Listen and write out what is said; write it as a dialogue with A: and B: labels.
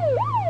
A: Woo!